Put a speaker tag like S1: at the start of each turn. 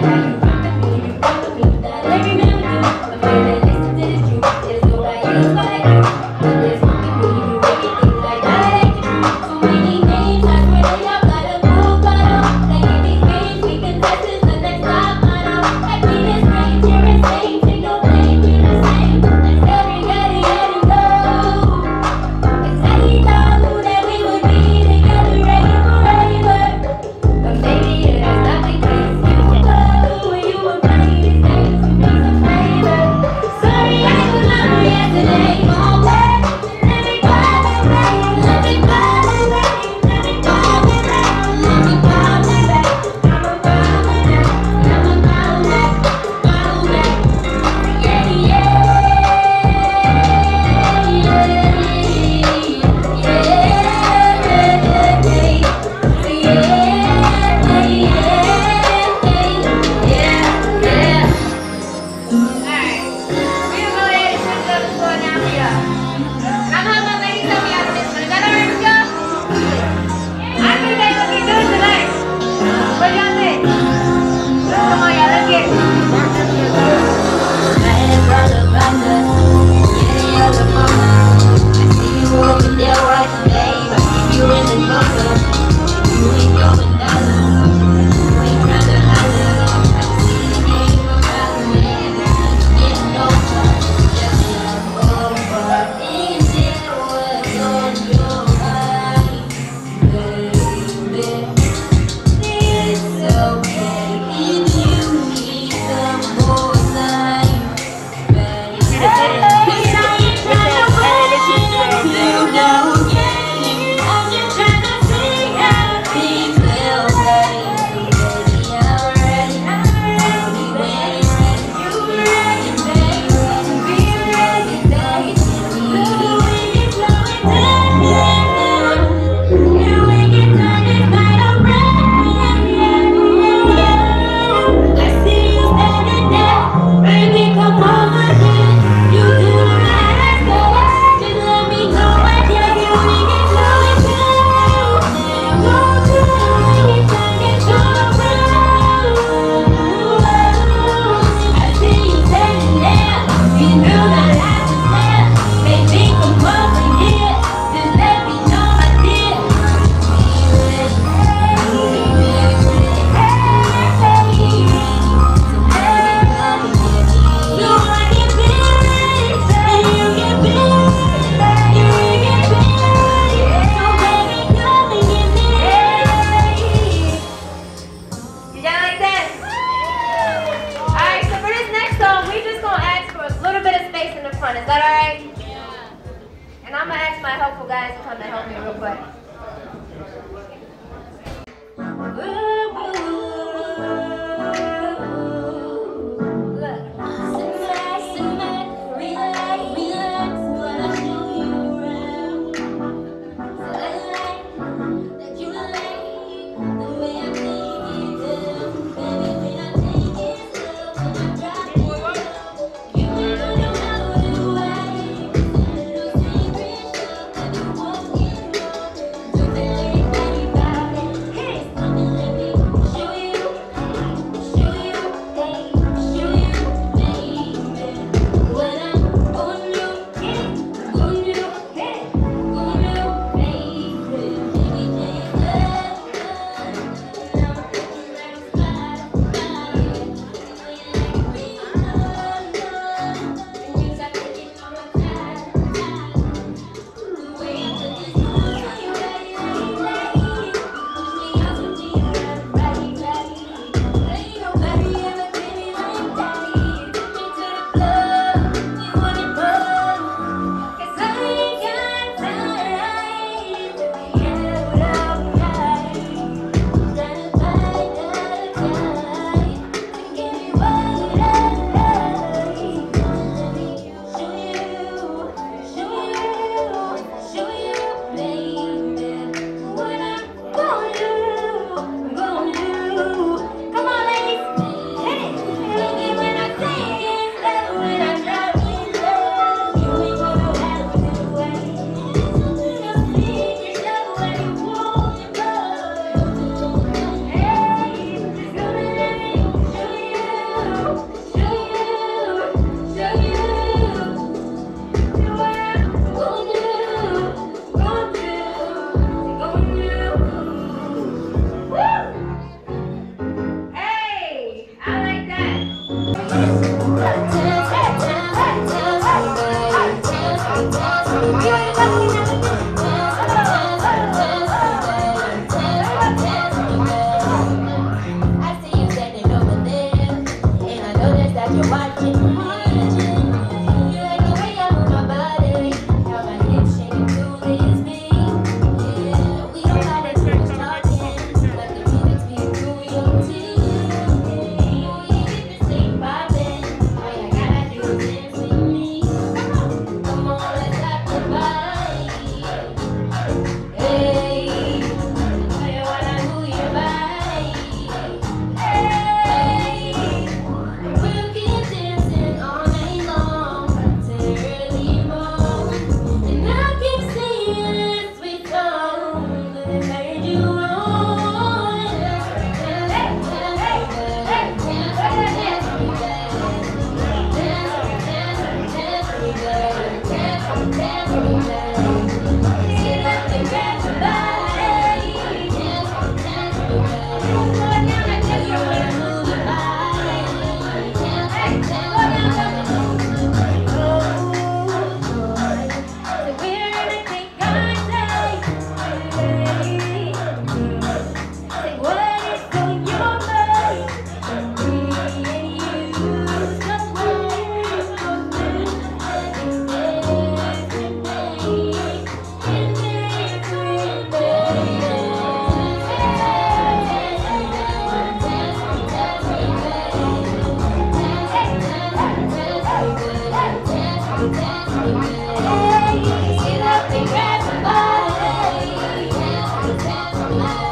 S1: Thank you. ask my helpful guys to come and help me real quick. Ooh, ooh. Thank.